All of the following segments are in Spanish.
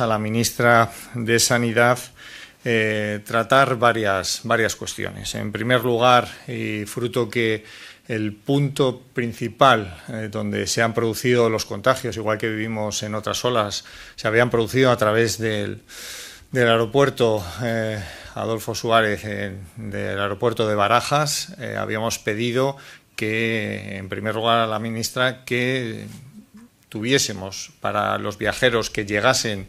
a la ministra de Sanidad eh, tratar varias, varias cuestiones. En primer lugar, y fruto que el punto principal eh, donde se han producido los contagios, igual que vivimos en otras olas, se habían producido a través del, del aeropuerto eh, Adolfo Suárez, del aeropuerto de Barajas. Habíamos pedido que, en primer lugar, a la ministra que tuviésemos para los viajeros que llegasen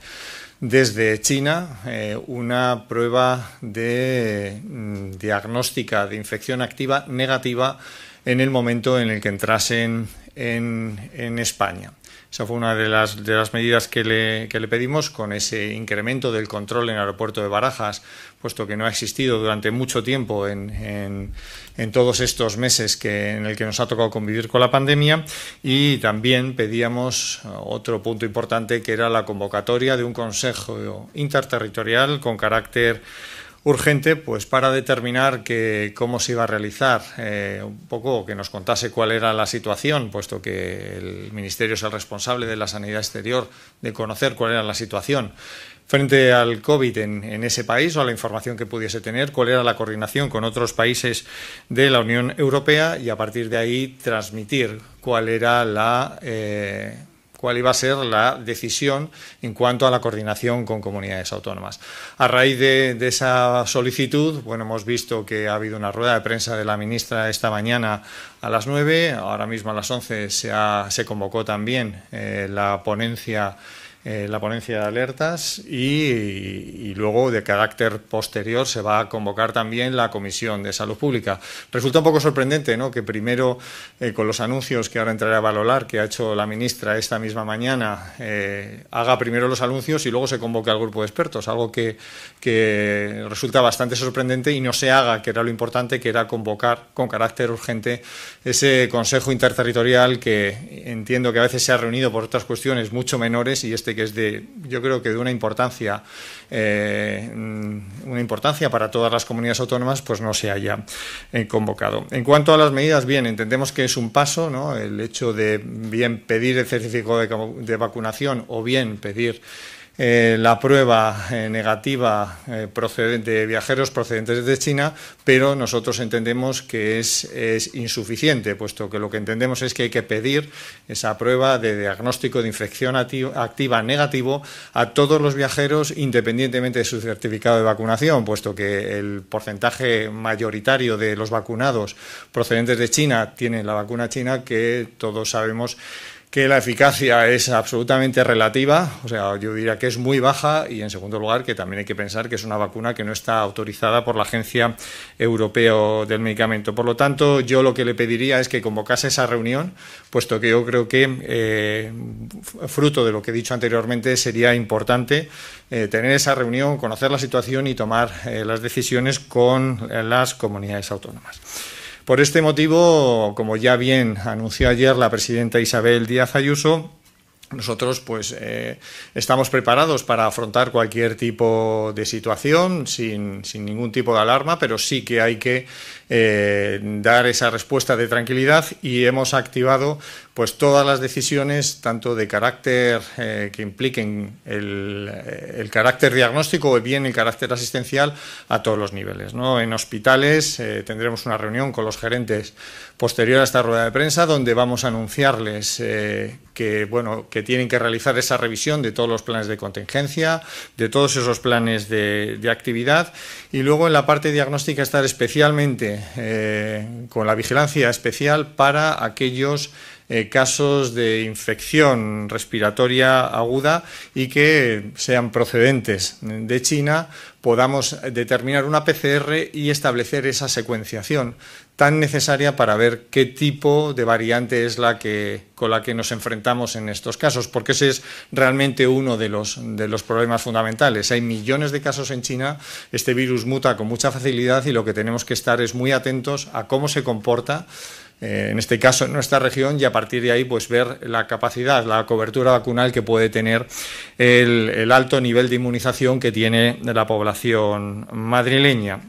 desde China una prueba de mm, diagnóstica de infección activa negativa en el momento en el que entrasen en, España. Esa fue una de las, de las medidas que le, que le, pedimos con ese incremento del control en el aeropuerto de Barajas, puesto que no ha existido durante mucho tiempo en, en, todos estos meses que, en el que nos ha tocado convivir con la pandemia. Y también pedíamos otro punto importante, que era la convocatoria de un consejo interterritorial con carácter urgente pues para determinar que, cómo se iba a realizar, eh, un poco que nos contase cuál era la situación, puesto que el Ministerio es el responsable de la sanidad exterior, de conocer cuál era la situación. Frente al COVID en, ese país o a la información que pudiese tener, cuál era la coordinación con otros países de la Unión Europea y a partir de ahí transmitir cuál era la... Eh, cuál iba a ser la decisión en cuanto a la coordinación con comunidades autónomas. A raíz de, esa solicitud, bueno, hemos visto que ha habido una rueda de prensa de la ministra esta mañana a las nueve, ahora mismo a las once se, se convocó también eh, la ponencia eh, la ponencia de alertas y, luego de carácter posterior se va a convocar también la Comisión de Salud Pública. Resulta un poco sorprendente que primero, eh, con los anuncios que ahora entraré a valorar, que ha hecho la ministra esta misma mañana, eh, haga primero los anuncios y luego se convoque al grupo de expertos, algo que, que resulta bastante sorprendente y no se haga, que era lo importante, que era convocar con carácter urgente ese Consejo Interterritorial que entiendo que a veces se ha reunido por otras cuestiones mucho menores y este que es de, yo creo que de una importancia, eh, una importancia para todas las comunidades autónomas, pues no se haya eh, convocado. En cuanto a las medidas, bien, entendemos que es un paso, ¿no? El hecho de bien pedir el certificado de vacunación o bien pedir eh, la prueba eh, negativa eh, de viajeros procedentes de China, pero nosotros entendemos que es, insuficiente, puesto que lo que entendemos es que hay que pedir esa prueba de diagnóstico de infección activa negativo a todos los viajeros independientemente de su certificado de vacunación, puesto que el porcentaje mayoritario de los vacunados procedentes de China tienen la vacuna china que todos sabemos que la eficacia es absolutamente relativa, o sea, yo diría que es muy baja y en segundo lugar que también hay que pensar que es una vacuna que no está autorizada por la Agencia Europea del Medicamento. Por lo tanto, yo lo que le pediría es que convocase esa reunión, puesto que yo creo que, eh, fruto de lo que he dicho anteriormente, sería importante eh, tener esa reunión, conocer la situación y tomar eh, las decisiones con las comunidades autónomas. Por este motivo, como ya bien anunció ayer la presidenta Isabel Díaz Ayuso, nosotros pues eh, estamos preparados para afrontar cualquier tipo de situación sin, sin, ningún tipo de alarma, pero sí que hay que eh, dar esa respuesta de tranquilidad y hemos activado pues todas las decisiones, tanto de carácter eh, que impliquen el, carácter diagnóstico o bien el carácter asistencial a todos los niveles. En hospitales eh, tendremos una reunión con los gerentes posterior a esta rueda de prensa donde vamos a anunciarles eh, que, bueno, que tienen que realizar esa revisión de todos los planes de contingencia, de todos esos planes de actividad y luego en la parte diagnóstica estar especialmente con la vigilancia especial para aquellos eh, casos de infección respiratoria aguda y que sean procedentes de China, podamos determinar una PCR y establecer esa secuenciación tan necesaria para ver qué tipo de variante es la que con la que nos enfrentamos en estos casos, porque ese es realmente uno de los, de los problemas fundamentales. Hay millones de casos en China, este virus muta con mucha facilidad y lo que tenemos que estar es muy atentos a cómo se comporta eh, en este caso en nuestra región, y a partir de ahí pues ver la capacidad, la cobertura vacunal que puede tener el, alto nivel de inmunización que tiene la población madrileña.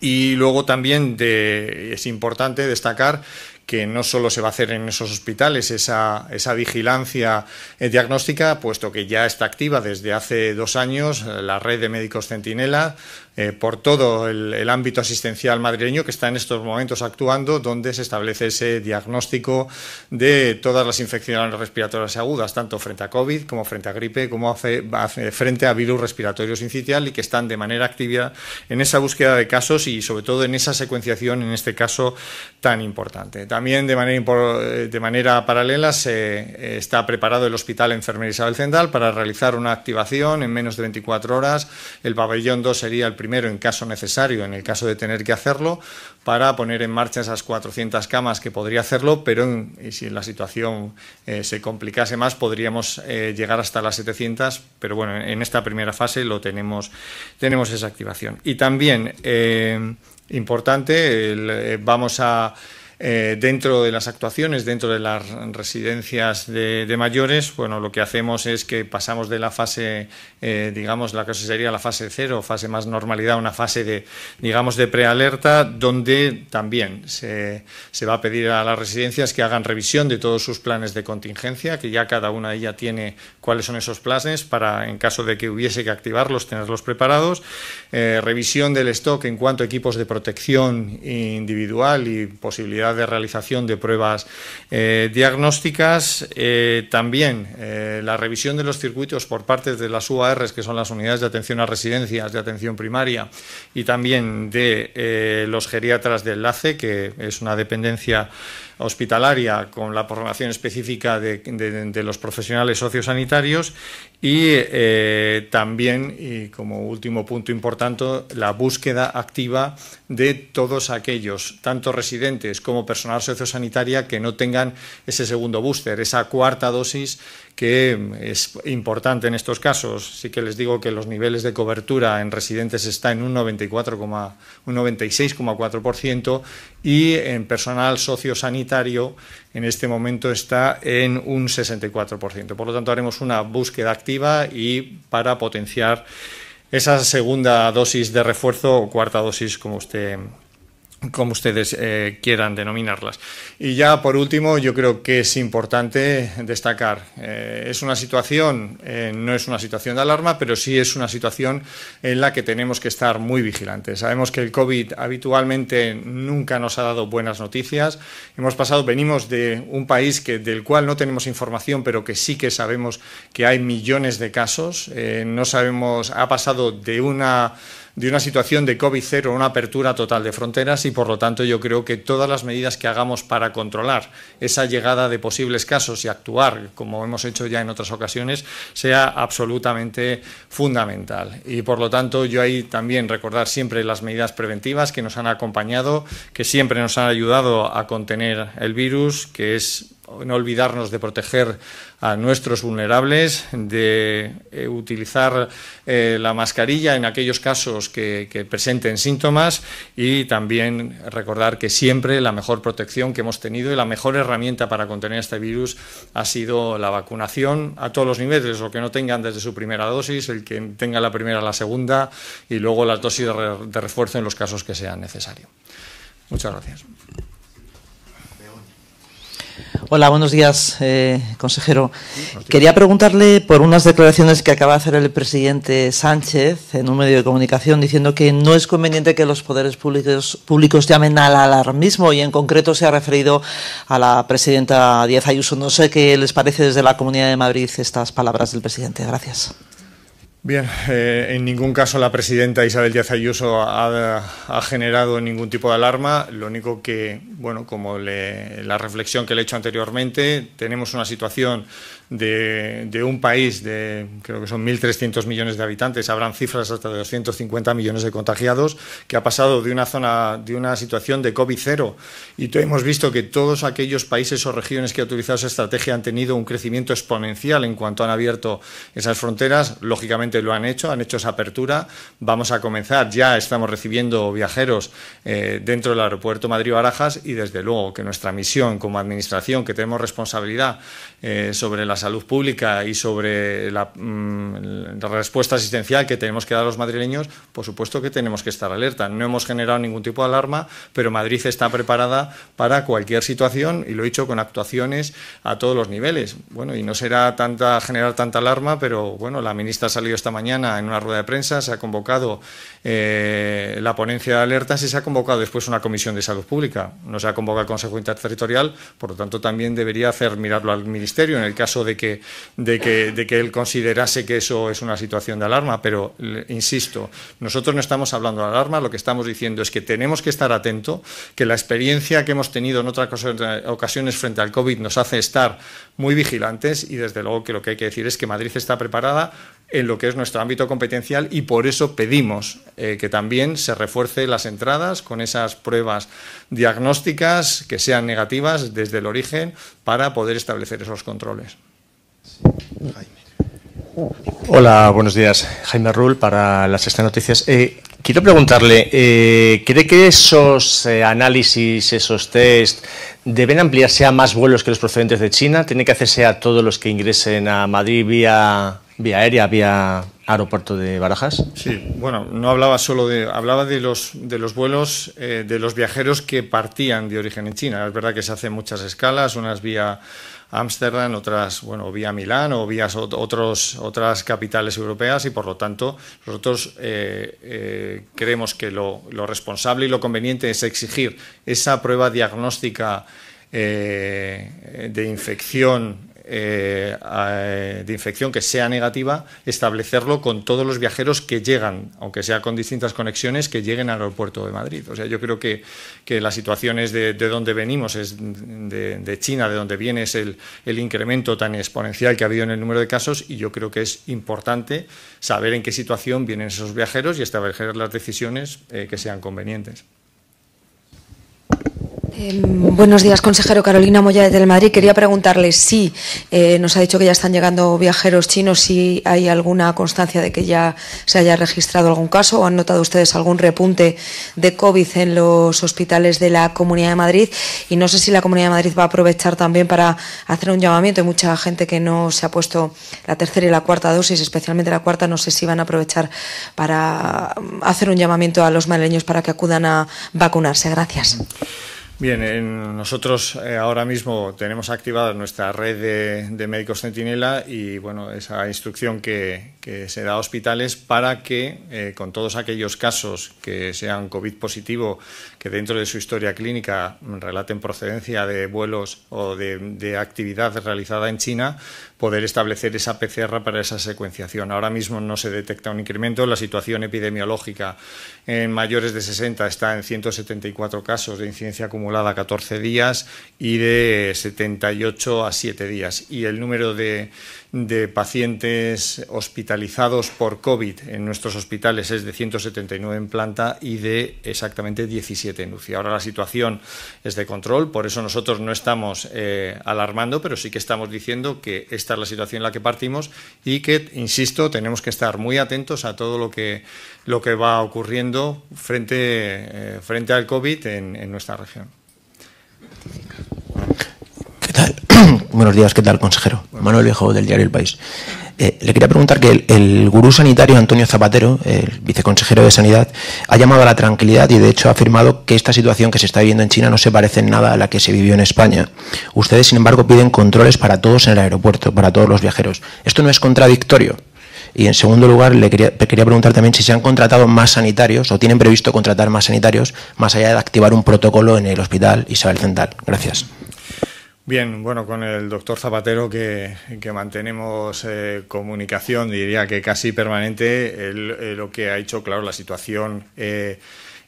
Y luego también es importante destacar que no solo se va a hacer en esos hospitales esa, vigilancia eh, diagnóstica, puesto que ya está activa desde hace dos años la red de médicos Centinela, eh, por todo el, ámbito asistencial madrileño que está en estos momentos actuando, donde se establece ese diagnóstico de todas las infecciones respiratorias agudas, tanto frente a COVID como frente a gripe, como frente a virus respiratorio sincitial y que están de manera activa en esa búsqueda de casos y sobre todo en esa secuenciación, en este caso tan importante. También de manera, eh, de manera paralela se eh, está preparado el Hospital Enfermería Isabel Zendal para realizar una activación en menos de 24 horas. El pabellón 2 sería el primero en caso necesario, en el caso de tener que hacerlo, para poner en marcha esas 400 camas que podría hacerlo, pero si la situación eh, se complicase más, podríamos eh, llegar hasta las 700, pero bueno, en esta primera fase lo tenemos, tenemos esa activación. Y también, eh, importante, vamos a eh, dentro de las actuaciones, dentro de las residencias de, mayores, bueno, lo que hacemos es que pasamos de la fase, eh, digamos, la que sería la fase cero, fase más normalidad, una fase de, digamos, de prealerta, donde también se, va a pedir a las residencias que hagan revisión de todos sus planes de contingencia, que ya cada una de ellas tiene cuáles son esos planes para, en caso de que hubiese que activarlos, tenerlos preparados, eh, revisión del stock en cuanto a equipos de protección individual y posibilidad de realización de pruebas eh, diagnósticas, eh, también eh, la revisión de los circuitos por parte de las UARs, que son las unidades de atención a residencias de atención primaria, y también de los geriatras de enlace, que es una dependencia hospitalaria con la programación específica de, los profesionales sociosanitarios y eh, también, y como último punto importante, la búsqueda activa de todos aquellos, tanto residentes como personal sociosanitaria, que no tengan ese segundo booster, esa cuarta dosis que es importante en estos casos. Sí que les digo que los niveles de cobertura en residentes están en un 94, un 96,4% y en personal sociosanitario en este momento está en un 64%. Por lo tanto, haremos una búsqueda activa y para potenciar esa segunda dosis de refuerzo o cuarta dosis, como usted como ustedes eh, quieran denominarlas. Y ya por último, yo creo que es importante destacar, eh, es una situación, eh, no es una situación de alarma, pero sí es una situación en la que tenemos que estar muy vigilantes. Sabemos que el COVID habitualmente nunca nos ha dado buenas noticias. Hemos pasado, venimos de un país que, del cual no tenemos información, pero que sí que sabemos que hay millones de casos. no sabemos, ha pasado de una de una situación de COVID-0 una apertura total de fronteras y, por lo tanto, yo creo que todas las medidas que hagamos para controlar esa llegada de posibles casos y actuar, como hemos hecho ya en otras ocasiones, sea absolutamente fundamental. Y, por lo tanto, yo ahí también recordar siempre las medidas preventivas que nos han acompañado, que siempre nos han ayudado a contener el virus, que es no olvidarnos de proteger a nuestros vulnerables, de eh, utilizar eh, la mascarilla en aquellos casos que, presenten síntomas y también recordar que siempre la mejor protección que hemos tenido y la mejor herramienta para contener este virus ha sido la vacunación a todos los niveles, o que no tengan desde su primera dosis, el que tenga la primera, la segunda y luego las dosis de refuerzo en los casos que sean necesarios. Muchas gracias. Hola, buenos días, eh, consejero. Quería preguntarle por unas declaraciones que acaba de hacer el presidente Sánchez en un medio de comunicación diciendo que no es conveniente que los poderes públicos, públicos llamen al alarmismo y en concreto se ha referido a la presidenta Díaz Ayuso. No sé qué les parece desde la Comunidad de Madrid estas palabras del presidente. Gracias. Bien, eh, en ningún caso la presidenta Isabel Díaz Ayuso ha, generado ningún tipo de alarma. Lo único que, bueno, como la reflexión que le he hecho anteriormente, tenemos una situación de, un país de, creo que son 1.300 millones de habitantes, habrán cifras hasta de 250 millones de contagiados, que ha pasado de una zona, de una situación de COVID cero. Y hemos visto que todos aquellos países o regiones que han utilizado esa estrategia han tenido un crecimiento exponencial en cuanto han abierto esas fronteras. Lógicamente lo han hecho, han hecho esa apertura. Vamos a comenzar, ya estamos recibiendo viajeros eh, dentro del aeropuerto Madrid-Barajas y desde luego que nuestra misión como administración, que tenemos responsabilidad eh, sobre la la salud pública y sobre la, mm, la, respuesta asistencial que tenemos que dar a los madrileños, por supuesto que tenemos que estar alerta. No hemos generado ningún tipo de alarma, pero Madrid está preparada para cualquier situación y lo he dicho con actuaciones a todos los niveles. Bueno, y no será tanta generar tanta alarma, pero bueno, la ministra ha salido esta mañana en una rueda de prensa, se ha convocado eh, la ponencia de alertas y se ha convocado después una comisión de salud pública. No se ha convocado el Consejo Interterritorial, por lo tanto también debería hacer mirarlo al Ministerio en el caso de que, de que, de que él considerase que eso es una situación de alarma. Pero, insisto, nosotros no estamos hablando de alarma, lo que estamos diciendo es que tenemos que estar atentos, que la experiencia que hemos tenido en otras ocasiones frente al COVID nos hace estar muy vigilantes y desde luego que lo que hay que decir es que Madrid está preparada en lo que es nuestro ámbito competencial y por eso pedimos eh, que también se refuerce las entradas con esas pruebas diagnósticas que sean negativas desde el origen para poder establecer esos controles. Hola, buenos días. Jaime Rull para las Sexta Noticias. Eh, quiero preguntarle, eh, ¿cree que esos eh, análisis, esos test, deben ampliarse a más vuelos que los procedentes de China? ¿Tiene que hacerse a todos los que ingresen a Madrid vía, vía aérea, vía aeropuerto de Barajas? Sí, bueno, no hablaba solo de, hablaba de los, de los vuelos de los viajeros que partían de origen en China. Es verdad que se hacen muchas escalas, unas vía Ámsterdam, otras, bueno, vía Milán o vías otros, otras capitales europeas y por lo tanto nosotros eh, eh, creemos que lo, responsable y lo conveniente es exigir esa prueba diagnóstica eh, de infección eh, de infección que sea negativa, establecerlo con todos los viajeros que llegan, aunque sea con distintas conexiones, que lleguen al aeropuerto de Madrid. O sea, yo creo que, que la situación es de, de donde venimos, es de, China, de donde viene es el, el, incremento tan exponencial que ha habido en el número de casos y yo creo que es importante saber en qué situación vienen esos viajeros y establecer las decisiones eh, que sean convenientes. Em, buenos días, consejero Carolina Moya de Madrid. Quería preguntarle si eh, nos ha dicho que ya están llegando viajeros chinos, si hay alguna constancia de que ya se haya registrado algún caso o han notado ustedes algún repunte de COVID en los hospitales de la Comunidad de Madrid. Y no sé si la Comunidad de Madrid va a aprovechar también para hacer un llamamiento. Hay mucha gente que no se ha puesto la tercera y la cuarta dosis, especialmente la cuarta. No sé si van a aprovechar para hacer un llamamiento a los madrileños para que acudan a vacunarse. Gracias. Bien, nosotros eh, ahora mismo tenemos activada nuestra red de, médicos centinela y bueno, esa instrucción que, se da a hospitales para que eh, con todos aquellos casos que sean COVID positivo, que dentro de su historia clínica relaten procedencia de vuelos o de, de actividad realizada en China, poder establecer esa PCR para esa secuenciación. Ahora mismo no se detecta un incremento, la situación epidemiológica en mayores de 60 está en 174 casos de incidencia acumulada a 14 días y de 78 a 7 días. Y el número de, de pacientes hospitalizados por COVID en nuestros hospitales es de 179 en planta y de exactamente 17 en UCI. Ahora la situación es de control, por eso nosotros no estamos eh, alarmando, pero sí que estamos diciendo que esta es la situación en la que partimos y que, insisto, tenemos que estar muy atentos a todo lo que, lo que va ocurriendo frente, eh, frente al COVID en, en nuestra región. Buenos días, ¿qué tal, consejero? Manuel Viejo, del diario El País. Eh, le quería preguntar que el, gurú sanitario Antonio Zapatero, el viceconsejero de Sanidad, ha llamado a la tranquilidad y de hecho ha afirmado que esta situación que se está viviendo en China no se parece en nada a la que se vivió en España. Ustedes, sin embargo, piden controles para todos en el aeropuerto, para todos los viajeros. ¿Esto no es contradictorio? Y en segundo lugar, le quería, quería preguntar también si se han contratado más sanitarios o tienen previsto contratar más sanitarios más allá de activar un protocolo en el hospital Isabel Central. Gracias. Bien, bueno, con el doctor Zapatero que, mantenemos eh, comunicación, diría que casi permanente, eh, lo que ha hecho, claro, la situación eh,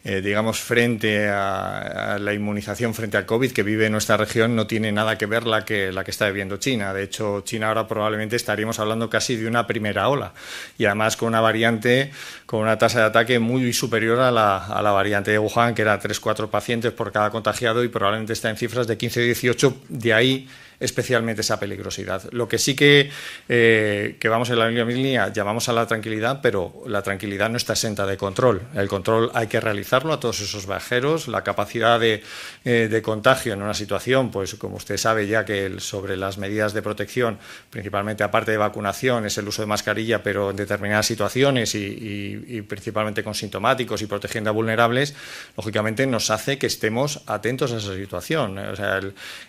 eh, digamos, frente a, la inmunización frente al COVID que vive nuestra región no tiene nada que ver la que, la que está viviendo China. De hecho, China ahora probablemente estaríamos hablando casi de una primera ola y además con una variante con una tasa de ataque muy superior a la, a la variante de Wuhan, que era 3-4 pacientes por cada contagiado y probablemente está en cifras de 15-18. De ahí especialmente esa peligrosidad. Lo que sí que, eh, que vamos en la línea llamamos a la tranquilidad, pero la tranquilidad no está exenta de control. El control hay que realizarlo a todos esos viajeros. La capacidad de, eh, de contagio en una situación, pues como usted sabe ya que sobre las medidas de protección, principalmente aparte de vacunación, es el uso de mascarilla, pero en determinadas situaciones y, principalmente con sintomáticos y protegiendo a vulnerables, lógicamente nos hace que estemos atentos a esa situación. O sea,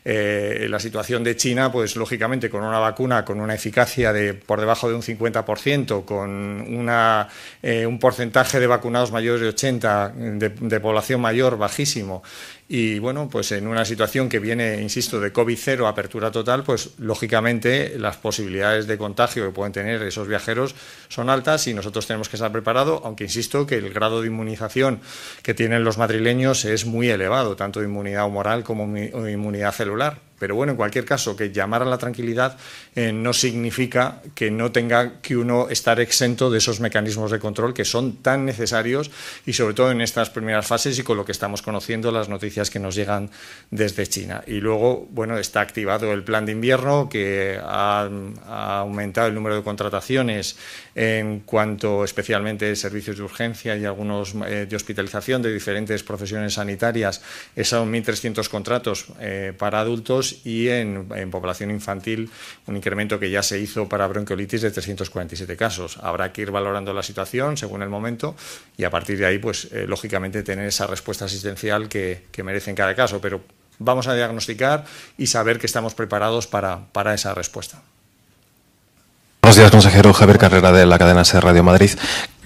eh, la situación de China, pues lógicamente con una vacuna con una eficacia de por debajo de un 50%, con una, eh, un porcentaje de vacunados mayores de 80, de, de población mayor bajísimo, y bueno, pues en una situación que viene, insisto, de COVID-0, apertura total, pues lógicamente las posibilidades de contagio que pueden tener esos viajeros son altas y nosotros tenemos que estar preparados, aunque insisto que el grado de inmunización que tienen los madrileños es muy elevado, tanto de inmunidad humoral como inmunidad celular. Pero bueno, en cualquier caso, que llamar a la tranquilidad eh, no significa que no tenga que uno estar exento de esos mecanismos de control que son tan necesarios y sobre todo en estas primeras fases y con lo que estamos conociendo las noticias que nos llegan desde China. Y luego, bueno, está activado el plan de invierno que ha, ha aumentado el número de contrataciones en cuanto especialmente servicios de urgencia y algunos eh, de hospitalización de diferentes profesiones sanitarias. Son 1.300 contratos eh, para adultos y en, en, población infantil un incremento que ya se hizo para bronquiolitis de 347 casos. Habrá que ir valorando la situación según el momento y a partir de ahí, pues eh, lógicamente tener esa respuesta asistencial que, que, merece en cada caso. Pero vamos a diagnosticar y saber que estamos preparados para, para esa respuesta. Buenos días, consejero Javier Carrera de la cadena SER Radio Madrid.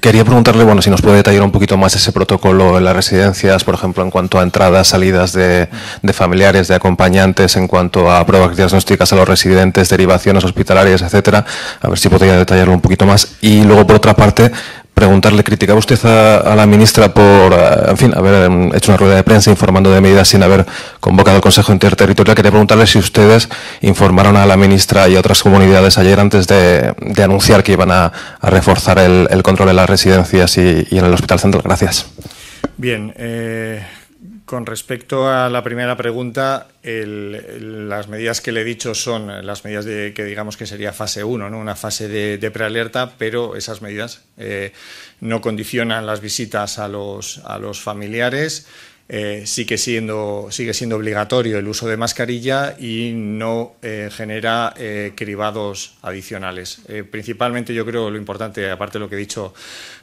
Quería preguntarle, bueno, si nos puede detallar un poquito más ese protocolo en las residencias, por ejemplo, en cuanto a entradas, salidas de, de familiares, de acompañantes, en cuanto a pruebas diagnósticas a los residentes, derivaciones hospitalarias, etcétera. A ver si podría detallarlo un poquito más. Y luego, por otra parte, preguntarle, criticaba usted a, la ministra por, en fin, haber hecho una rueda de prensa informando de medidas sin haber convocado al Consejo Interterritorial. Quería preguntarle si ustedes informaron a la ministra y a otras comunidades ayer antes de, anunciar que iban a, reforzar el, control en las residencias y, y, en el Hospital Central. Gracias. Bien. Eh... Con respecto a la primera pregunta, las medidas que le he dicho son las medidas de que digamos que sería fase 1, ¿no? una fase de, prealerta, pero esas medidas eh, no condicionan las visitas a los familiares. Eh, sigue, siendo, sigue siendo obligatorio el uso de mascarilla y no eh, genera eh, cribados adicionales. Principalmente yo creo lo importante, aparte de lo que he dicho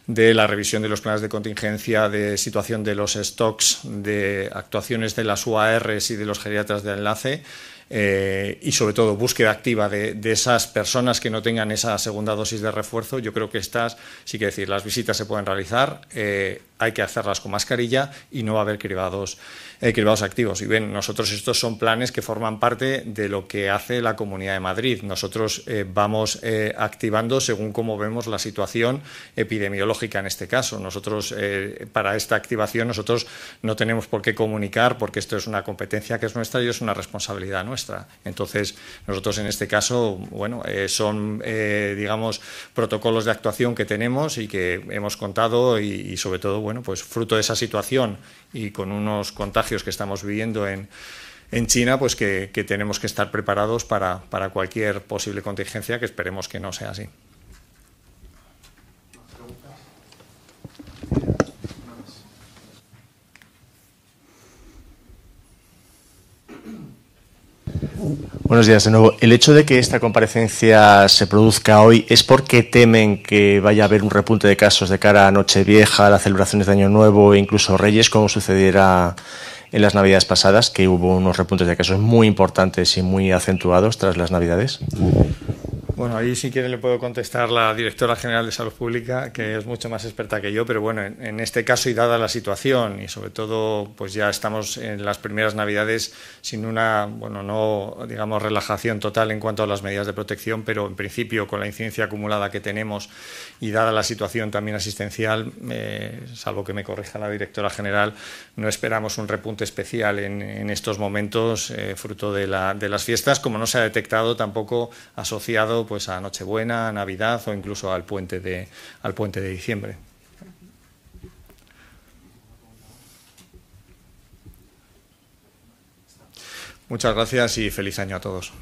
de la revisión de los planes de contingencia, de situación de los stocks, de actuaciones de las UARs y de los geriatras de enlace, y sobre todo búsqueda activa de, esas personas que no tengan esa segunda dosis de refuerzo. Yo creo que estas, sí que decir, las visitas se pueden realizar, hay que hacerlas con mascarilla y no va a haber cribados, eh, cribados activos. Y bien, nosotros estos son planes que forman parte de lo que hace la Comunidad de Madrid. Nosotros eh, vamos eh, activando según cómo vemos la situación epidemiológica en este caso. Nosotros, para esta activación, nosotros no tenemos por qué comunicar porque esto es una competencia que es nuestra y es una responsabilidad nuestra. Entonces, nosotros en este caso, bueno, son, digamos, protocolos de actuación que tenemos y que hemos contado y, y sobre todo, bueno, pues fruto de esa situación y con unos contagios que estamos viviendo en, en China, pues que, tenemos que estar preparados para, para cualquier posible contingencia, que esperemos que no sea así. Buenos días de nuevo. El hecho de que esta comparecencia se produzca hoy es porque temen que vaya a haber un repunte de casos de cara a Nochevieja, las celebraciones de Año Nuevo e incluso Reyes, como sucediera en las Navidades pasadas, que hubo unos repuntes de casos muy importantes y muy acentuados tras las Navidades. Bueno, ahí si quiere le puedo contestar la directora general de Salud Pública, que es mucho más experta que yo, pero bueno, en, en, este caso y dada la situación y sobre todo, pues ya estamos en las primeras Navidades sin una, bueno, no digamos relajación total en cuanto a las medidas de protección, pero en principio con la incidencia acumulada que tenemos y dada la situación también asistencial, eh, salvo que me corrija la directora general, no esperamos un repunte especial en, en estos momentos eh, fruto de, la, de las fiestas, como no se ha detectado tampoco asociado pues a Nochebuena, a Navidad o incluso al puente de, al puente de diciembre. Muchas gracias y feliz año a todos.